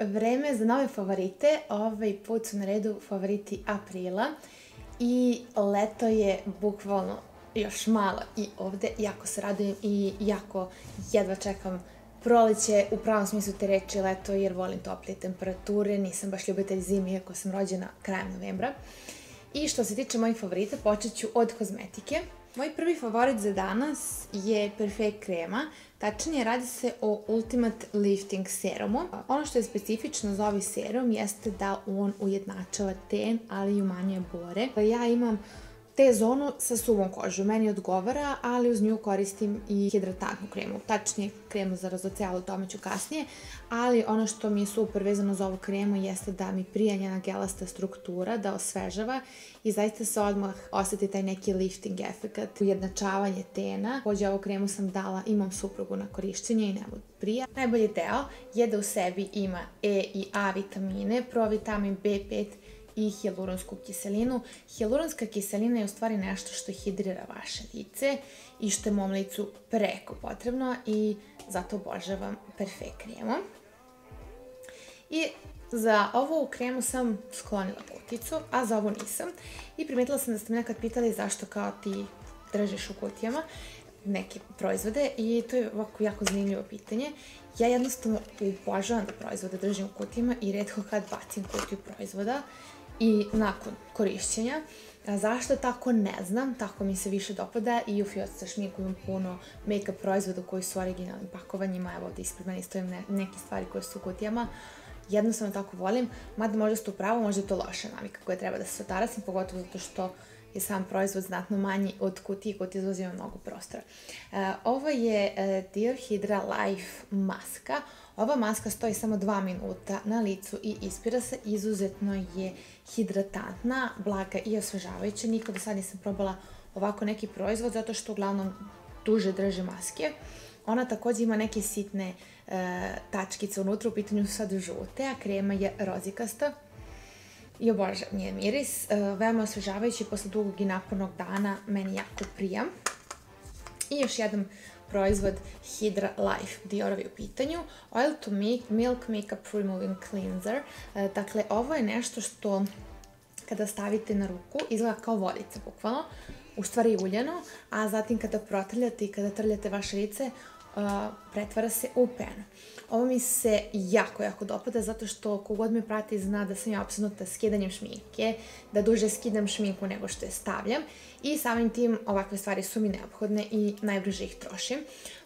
Vreme za nove favorite. Ovaj put su na redu favoriti aprila. I leto je bukvalno još malo i ovde. Jako se radujem i jako jedva čekam proleće u pravom smislu te reči leto jer volim toplije temperature. Nisam baš ljubitelj zime iako sam rođena krajem novembra. I što se tiče mojih favorita, počet ću od kozmetike. Moj prvi favorit za danas je Perfect krema. Tačnije, radi se o Ultimate Lifting Serumu. Ono što je specifično za ovaj serum jeste da on ujednačava ten, ali i umanjuje bore. Ja imam te zonu sa suvom kožom. Meni odgovara, ali uz nju koristim i hidratantnu kremu. Tačnije kremu za razocelu, o tome ću kasnije. Ali ono što mi je super vezano za ovu kremu jeste da mi prija njena gelasta struktura, da osvežava i zaista se odmah oseti taj neki lifting efekt, ujednačavanje tena. Pođe ovu kremu sam dala, imam suprugu na korišćenje i nemo prija. Najbolji deo je da u sebi ima E i A vitamine, provitamin B5 i hijaluronsku kiselinu. Hijaluronska kiselina je u stvari nešto što hidrira vaše lice i što je mom licu preko potrebno i zato obožavam Perfect kremu. I za ovu kremu sam sklonila kuticu, a za ovu nisam. I primetila sam da ste me nekad pitali zašto kao ti držiš u kutijama neke proizvode i to je ovako jako zanimljivo pitanje. Ja jednostavno obožavam da proizvode držim u kutijama i redko kad bacim kutiju proizvoda i nakon korišćenja. A zašto tako ne znam, tako mi se više dopada i u Fioc sa šminku puno make-up proizvoda koji su originalnim pakovanjima, evo ovdje ispred mene ne, neke stvari koje su u kutijama, jednostavno tako volim, mada možda ste u pravu, možda je to loša navika koja treba da se otarasim, pogotovo zato što je sam proizvod znatno manji od kutije koji izvozima mnogo prostora. E, ovo je e, Dear Hydra Life maska. Ova maska stoji samo 2 minuta na licu i ispira se. Izuzetno je hidratantna, blaga i osvežavajuća. Nikad do sad nisam probala ovako neki proizvod zato što uglavnom duže drže maske. Ona takođe ima neke sitne e, tačkice unutra, u pitanju su sad žute, a krema je rozikasta i obožavam njen miris. Uh, veoma osvežavajući posle dugog i napornog dana, meni jako prija. I još jedan proizvod Hydra Life Diorovi u pitanju. Oil to Milk Makeup Removing Cleanser. Uh, dakle, ovo je nešto što kada stavite na ruku izgleda kao vodica, bukvalno. U stvari uljano, a zatim kada protrljate i kada trljate vaše lice, uh, pretvara se u penu. Ovo mi se jako, jako dopada zato što kogod me prati zna da sam ja apsolutno skidanjem šminke, da duže skidam šminku nego što je stavljam i samim tim ovakve stvari su mi neophodne i najbrže ih trošim.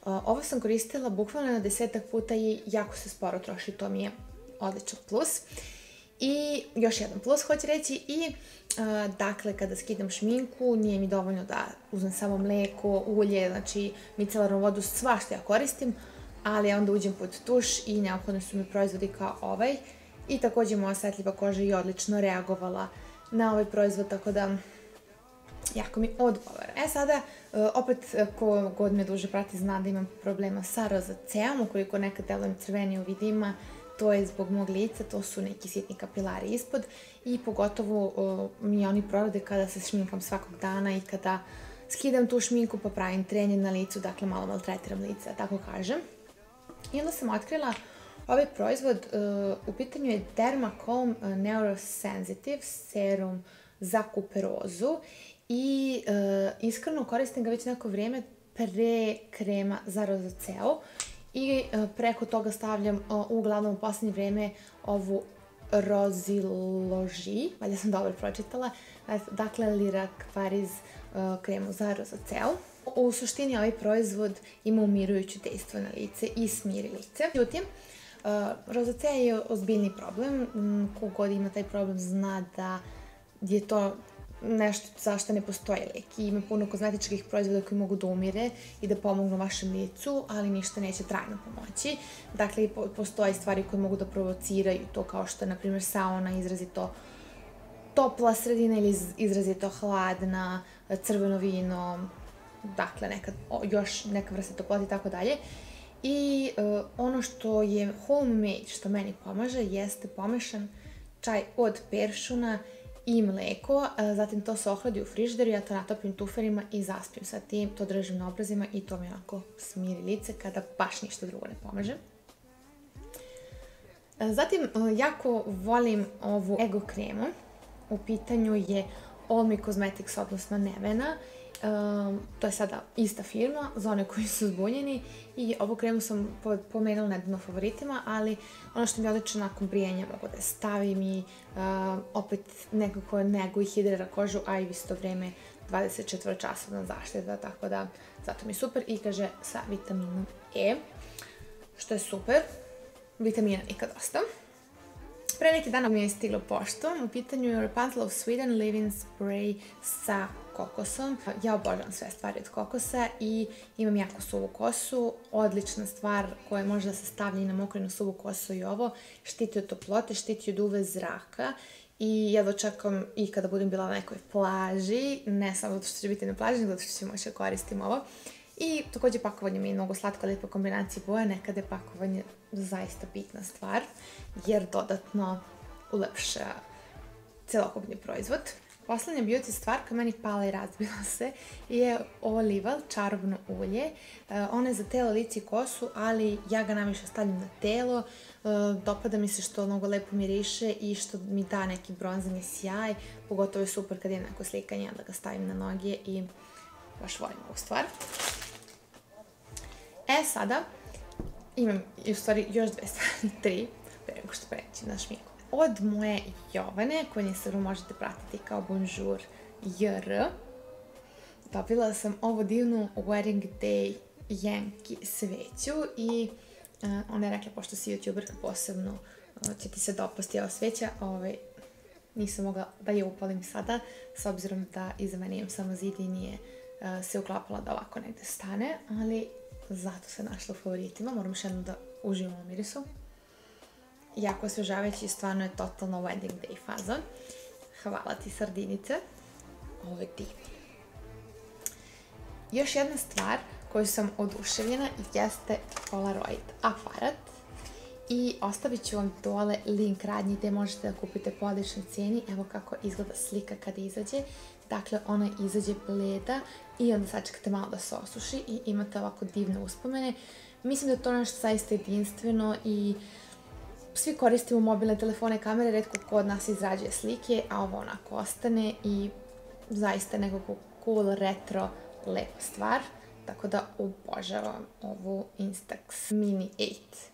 Ovo sam koristila bukvalno na desetak puta i jako se sporo troši, to mi je odličan plus. I još jedan plus hoću reći i uh, dakle kada skidam šminku nije mi dovoljno da uzmem samo mleko, ulje, znači micelarnu vodu, sva što ja koristim, ali onda uđem pod tuš i neophodno su mi proizvodi kao ovaj. I takođe moja osjetljiva koža je odlično reagovala na ovaj proizvod, tako da jako mi odgovara. E sada, e, opet, e, ko god me duže prati zna da imam problema sa rozaceom, ukoliko nekad delujem crveni u vidima, to je zbog mog lica, to su neki sitni kapilari ispod i pogotovo o, mi oni provode kada se šminkam svakog dana i kada skidam tu šminku pa pravim trenje na licu, dakle malo maltretiram lice, tako kažem. I onda sam otkrila ovaj proizvod, uh, u pitanju je Dermacom uh, Neurosensitive Serum za kuperozu i uh, iskreno koristim ga već neko vrijeme pre krema za rozaceo i preko toga stavljam uglavnom u poslednje vreme ovu Roziloži, valjda sam dobro pročitala, dakle Lirak Paris uh, kremu za rozaceo. U suštini ovaj proizvod ima umirujuće dejstvo na lice i smiri lice. Međutim, uh, rozacea je ozbiljni problem. Mm, kogod ima taj problem zna da je to nešto zašto ne postoji lek. Ima puno kozmetičkih proizvoda koji mogu da umire i da pomognu vašem licu, ali ništa neće trajno pomoći. Dakle, postoje stvari koje mogu da provociraju to kao što je, na primjer, sauna izrazito topla sredina ili izrazito hladna, crveno vino, dakle neka, još neka vrsta toplote i tako dalje. I uh, ono što je homemade, što meni pomaže, jeste pomešan čaj od peršuna i mleko, uh, zatim to se ohladi u frižderu, ja to natopim tuferima i zaspim sa tim, to držim na obrazima i to mi onako smiri lice kada baš ništa drugo ne pomaže. Zatim, jako volim ovu Ego kremu. U pitanju je Me Cosmetics, odnosno Nevena. Um, to je sada ista firma za one koji su zbunjeni i ovu kremu sam pomenula na dno favoritima, ali ono što mi je odlično nakon brijanja mogu da stavim i uh, opet nekako nego i hidrira kožu, a i isto vreme 24 časovna zaštita, tako da zato mi je super i kaže sa vitaminom E, što je super, vitamina nikad dosta. Pre neki dana mi je stiglo poštom, u pitanju je Rapunzel of Sweden Living Spray sa kokosom. Ja obožavam sve stvari od kokosa i imam jako suvu kosu. Odlična stvar koja može da se stavlja i na mokrinu suvu kosu i ovo. Štiti od toplote, štiti od uve zraka i jedva čekam i kada budem bila na nekoj plaži, ne samo zato što će biti na plaži, nego zato što ću moći da koristim ovo. I takođe pakovanje mi je mnogo slatko, lijepo kombinacija boja, nekada je pakovanje zaista bitna stvar, jer dodatno ulepša celokupni proizvod. Poslednja beauty stvar koja meni pala i razbila se je Olival čarobno ulje. E, ono je za telo, lice i kosu, ali ja ga najviše stavljam na telo. E, dopada mi se što mnogo lepo miriše i što mi da neki bronzani sjaj. Pogotovo je super kad je neko slikanje da ga stavim na noge i baš volim ovu stvar. E sada, imam u stvari još dve stvari, tri, pre nego što preći na šminku od moje Jovane, koju na Instagramu možete pratiti kao Bonjour JR. Dobila sam ovu divnu Wedding Day Yankee sveću i uh, ona je rekla, pošto si youtuberka posebno, uh, će ti se dopasti ova sveća, ovaj, nisam mogla da je upalim sada, s obzirom da iza mene imam samo zid i nije se uklapala da ovako negde stane, ali zato se našla u favoritima, moram još jednom da uživam u mirisu jako osvežavajući stvarno je totalno wedding day faza. Hvala ti sardinice. Ovo je divno. Još jedna stvar koju sam oduševljena jeste Polaroid aparat i ostavit ću vam dole link radnji gde možete da kupite po odličnoj cijeni. Evo kako izgleda slika kada izađe. Dakle, ona izađe bleda i onda sačekate malo da se osuši i imate ovako divne uspomene. Mislim da je to nešto zaista jedinstveno i svi koristimo mobilne telefone, kamere, redko ko od nas izrađuje slike, a ovo onako ostane i zaista nekako cool, retro, lepa stvar. Tako da obožavam ovu Instax Mini 8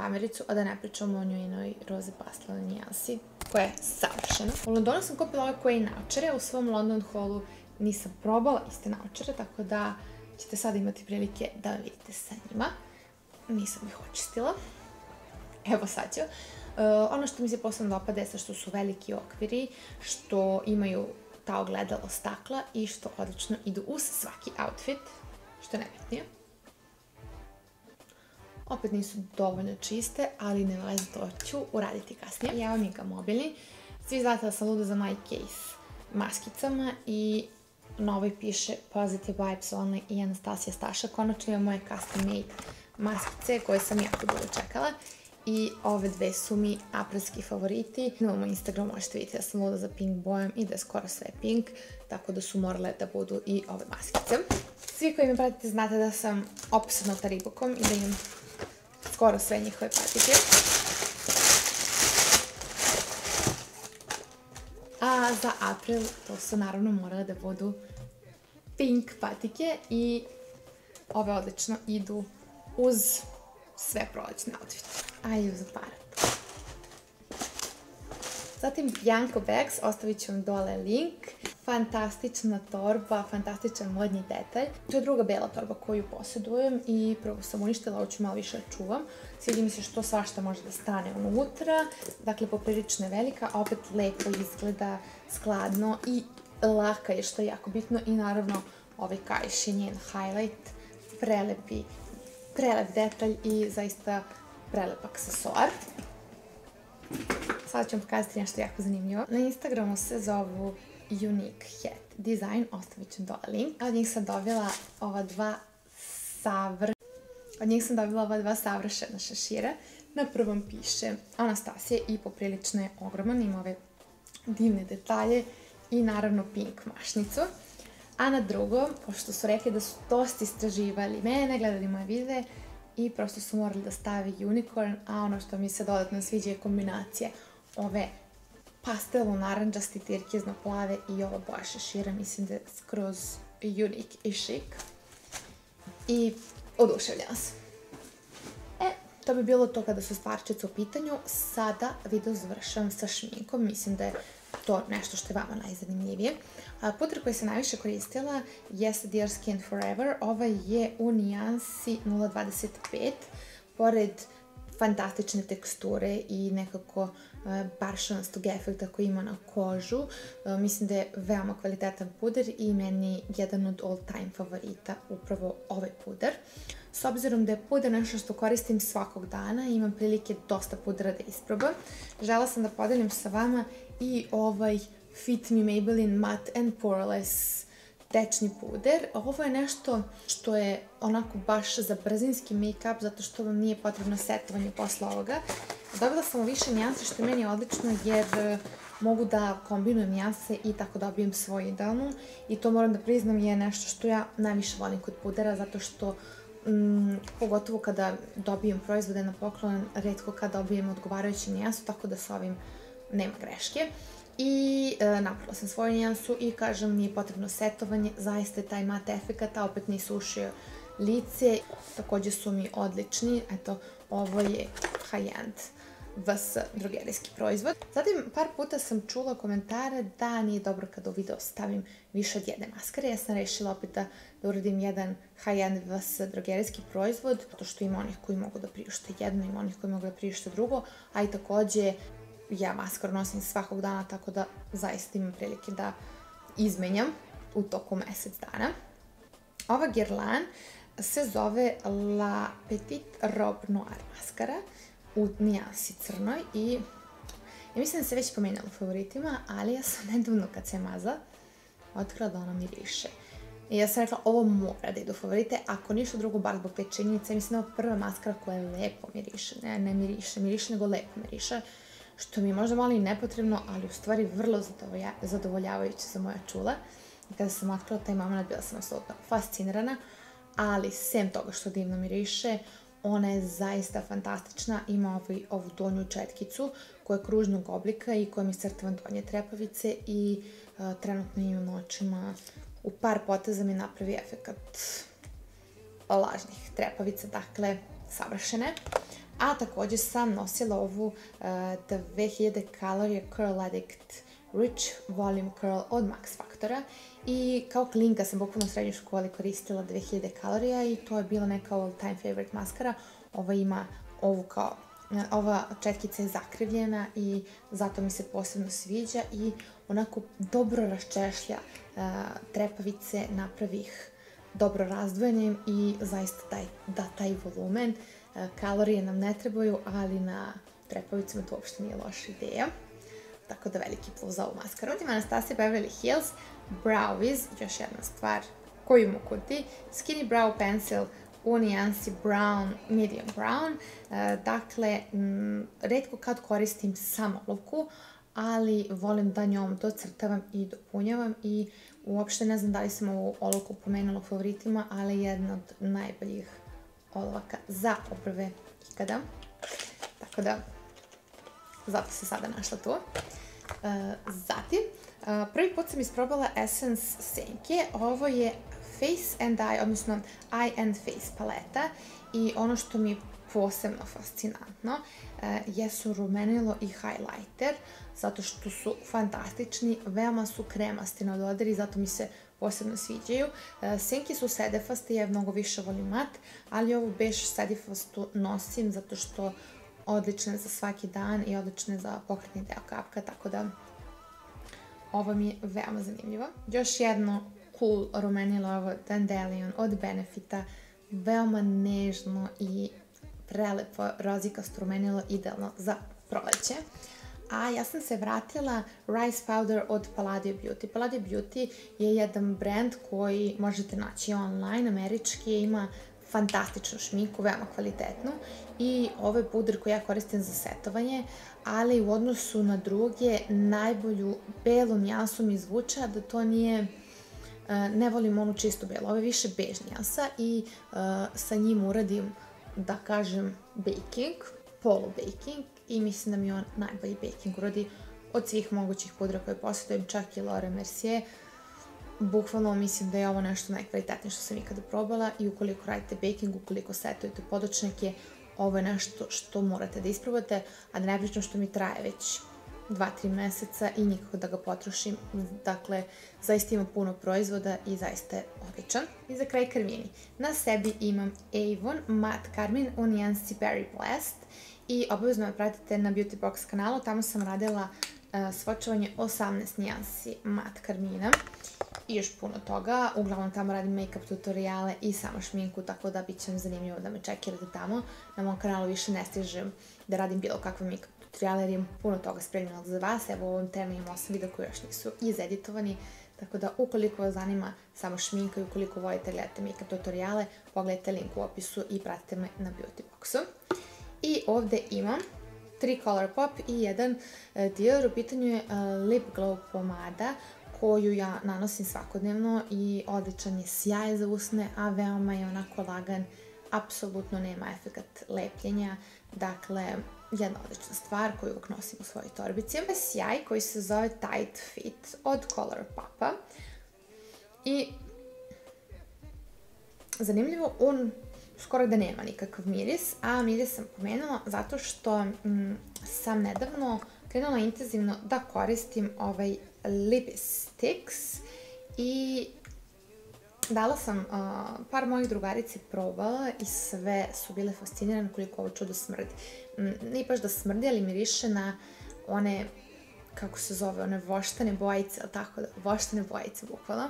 kamericu, a da ne pričamo o njoj roze pastelnoj nijansi, koja je savršena. U Londonu sam kupila ove koje naočare, u svom London holu nisam probala iste naočare, tako da ćete sada imati prilike da vidite sa njima. Nisam ih očistila. Evo sad ću. Uh, ono što mi se posebno dopada je što su veliki okviri, što imaju ta ogledalo stakla i što odlično idu uz svaki outfit, što je najbitnije. Opet nisu dovoljno čiste, ali ne veze, to ću uraditi kasnije. Evo mi ga mobilni. Svi znate da sam luda za My Case maskicama i na ovoj piše Positive Vibes Only i Anastasia Staša. Konačno je moje custom made maskice koje sam jako dugo čekala i ove dve su mi aprilski favoriti. Na moj Instagramu možete vidjeti da sam luda za pink bojom i da je skoro sve pink, tako da su morale da budu i ove maskice. Svi koji me pratite znate da sam opsadnuta ribokom i da imam skoro sve njihove patike. A za april to su naravno morale da budu pink patike i ove odlično idu uz sve prolećne outfite a i uz aparat. Zatim Bianco Bags, ostavit ću vam dole link. Fantastična torba, fantastičan modni detalj. To je druga bela torba koju posjedujem i prvo sam uništila, ovo ću malo više da čuvam. Sviđa mi se što svašta može da stane unutra, dakle poprilično je velika, a opet lepo izgleda, skladno i laka je što je jako bitno i naravno ovaj kajš je njen highlight, prelepi, prelep detalj i zaista prelep aksesuar. Sada ću vam pokazati nešto jako zanimljivo. Na Instagramu se zovu Unique Hat Design, ostavit ću dole link. Od njih sam dobila ova dva savr... Od njih sam dobila ova dva savršena šešira. Na prvom piše Anastasija i poprilično je ogroman, ima ove divne detalje i naravno pink mašnicu. A na drugom, pošto su rekli da su dosta istraživali mene, gledali moje videe, i prosto su morali da stavi unicorn, a ono što mi se dodatno sviđa je kombinacija ove pastelno naranđasti tirkizno plave i ova boja šešira, mislim da je skroz unik i chic. I oduševljena sam. E, to bi bilo to kada su stvarčice u pitanju. Sada video završavam sa šminkom, mislim da je to nešto što je vama najzanimljivije. Puder koji sam najviše koristila jeste Dear Skin Forever. Ovaj je u nijansi 025. Pored fantastične teksture i nekako baršanastog efekta koji ima na kožu. Mislim da je veoma kvalitetan puder i meni jedan od all time favorita upravo ovaj puder. S obzirom da je puder nešto što koristim svakog dana i imam prilike dosta pudera da isprobam, žela sam da podelim sa vama i ovaj Fit Me Maybelline Matte and Poreless tečni puder. Ovo je nešto što je onako baš za brzinski make-up, zato što vam nije potrebno setovanje posle ovoga. Dobila sam više nijanse, što je meni odlično, jer e, mogu da kombinujem nijanse i tako dobijem svoju idealnu. I to moram da priznam je nešto što ja najviše volim kod pudera, zato što Mm, pogotovo kada dobijem proizvode na poklon, redko kad dobijem odgovarajući nijansu, tako da sa ovim nema greške. I e, napravila sam svoju nijansu i kažem nije potrebno setovanje, zaista je taj mat efekat, a opet nisu ušio lice. Takođe su mi odlični, eto ovo je high-end VS drogerijski proizvod. Zatim, par puta sam čula komentare da nije dobro kada u video stavim više od jedne maskare. Ja sam rešila opet da, da uradim jedan high-end VS drogerijski proizvod, zato što ima onih koji mogu da priušte jedno, ima onih koji mogu da priušte drugo, a i takođe ja maskaru nosim svakog dana, tako da zaista imam prilike da izmenjam u toku mesec dana. Ova Guerlain se zove La Petite Robe Noir maskara u nijansi crnoj i ja mislim da se već pomenjala u favoritima, ali ja sam nedavno kad se maza otkrila da ona miriše. I ja sam rekla, ovo mora da ide u favorite, ako ništa drugo, bar zbog te činjenice, mislim da je prva maskara koja lepo miriše, ne, ne miriše, miriše, nego lepo miriše što mi je možda malo i nepotrebno, ali u stvari vrlo zadovoljavajuće za moja čula. I kada sam otkrila taj moment, bila sam apsolutno fascinirana, ali sem toga što divno miriše, ona je zaista fantastična, ima ovaj, ovu donju četkicu koja je kružnog oblika i koja mi crtava donje trepavice i trenutno imam očima u par poteza mi napravi efekat lažnih trepavica, dakle savršene. A takođe sam nosila ovu uh, The 2000 Calorie Curl Addict Rich Volume Curl od Max Factora i kao klinka sam bukvalno u srednjoj školi koristila 2000 kalorija i to je bila neka all time favorite maskara. Ova ima ovu kao ova četkica je zakrivljena i zato mi se posebno sviđa i onako dobro raščešlja uh, trepavice, napravi ih dobro razdvojenim i zaista daj, da taj volumen. Uh, kalorije nam ne trebaju, ali na trepavicama to uopšte nije loša ideja. Tako da veliki plus za ovu maskaru. Zatim Anastasia Beverly Hills Brow Wiz, još jedna stvar koju mu kuti. Skinny Brow Pencil u nijansi brown, medium brown. E, dakle, redko kad koristim samo olovku, ali volim da njom docrtavam i dopunjavam i uopšte ne znam da li sam ovu olovku pomenula u favoritima, ali jedna od najboljih olovaka za obrve ikada. Tako da, zato se sada našla tu. E, zatim, e, prvi put sam isprobala Essence senke. Ovo je Face and Eye, odnosno Eye and Face paleta i ono što mi je posebno fascinantno e, jesu rumenilo i highlighter, zato što su fantastični, veoma su kremasti na dodir i zato mi se posebno sviđaju. E, senki su sedefaste, ja mnogo više volim mat, ali ovu beš sedefastu nosim zato što odlične za svaki dan i odlične za pokretni deo kapka, tako da ovo mi je veoma zanimljivo. Još jedno cool rumenilo, ovo Dandelion od Benefita, veoma nežno i prelepo rozikasto rumenilo, idealno za proleće. A ja sam se vratila Rice Powder od Palladio Beauty. Palladio Beauty je jedan brand koji možete naći online, američki, ima fantastičnu šminku, veoma kvalitetnu i ovo je puder koji ja koristim za setovanje, ali u odnosu na druge najbolju belu njansu mi zvuča da to nije e, ne volim onu čistu belu, ovo je više bež njansa i uh, sa njim uradim da kažem, baking, polu baking i mislim da mi on najbolji baking urodi od svih mogućih pudra koje posjedujem, čak i Laura Mercier. Bukvalno mislim da je ovo nešto najkvalitetnije što sam ikada probala i ukoliko radite baking, ukoliko setujete podočnjake, ovo je nešto što morate da isprobate, a da ne pričam što mi traje već 2-3 meseca i nikako da ga potrošim. Dakle, zaista ima puno proizvoda i zaista je odličan. I za kraj karmini. Na sebi imam Avon Matte Carmine u nijansi Berry Blast i obavezno me pratite na Beauty Box kanalu, tamo sam radila uh, svočovanje 18 nijansi mat karmina i još puno toga. Uglavnom tamo radim make-up tutoriale i samo šminku, tako da bit će vam zanimljivo da me čekirate tamo. Na mom kanalu više ne stižem da radim bilo kakve make-up tutoriale jer imam puno toga spremljenog za vas. Evo u ovom trenu imam 8 videa koji još nisu izeditovani. Tako da ukoliko vas zanima samo šminka i ukoliko volite gledate make-up tutoriale, pogledajte link u opisu i pratite me na Beauty Boxu. I ovde imam tri Color Pop i jedan uh, Dior. U pitanju je uh, Lip Glow pomada koju ja nanosim svakodnevno i odličan je sjaj za usne, a veoma je onako lagan, apsolutno nema efekt lepljenja, dakle, jedna odlična stvar koju uvijek nosim u svojoj torbici. Je sjaj koji se zove Tight Fit od Color Papa i zanimljivo, on skoro da nema nikakav miris, a miris sam pomenula zato što mm, sam nedavno krenula intenzivno da koristim ovaj lip sticks i dala sam uh, par mojih drugarici probala i sve su bile fascinirane koliko ovo čudo smrdi. Mm, nije baš da smrdi, ali miriše na one, kako se zove, one voštane bojice, tako da, voštane bojice bukvalno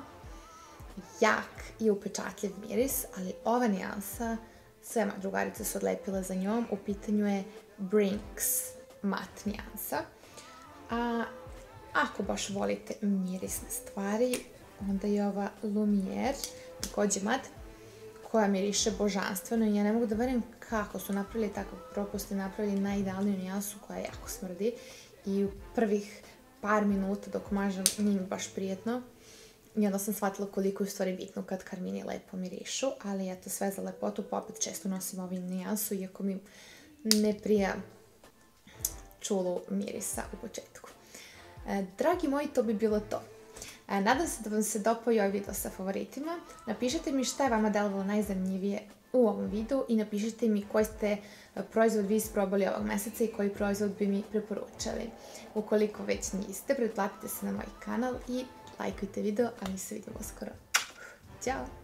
jak i upečatljiv miris, ali ova nijansa, sve moje drugarice su odlepile za njom, u pitanju je Brinks mat nijansa. A ako baš volite mirisne stvari, onda je ova Lumière, takođe mat, koja miriše božanstveno i ja ne mogu da verujem kako su napravili takav propust i napravili najidealniju nijansu koja jako smrdi. I u prvih par minuta dok mažem nije mi baš prijetno I onda sam shvatila koliko je u stvari bitno kad karmini lepo mirišu, ali eto sve za lepotu, pa često nosim ovi nijansu, iako mi ne prija čulu mirisa u početku. E, dragi moji, to bi bilo to. E, nadam se da vam se dopao ovaj video sa favoritima. Napišite mi šta je vama delovalo najzanimljivije u ovom videu i napišite mi koji ste proizvod vi isprobali ovog meseca i koji proizvod bi mi preporučali. Ukoliko već niste, pretplatite se na moj kanal i lajkujte video, a mi se vidimo skoro. Ćao!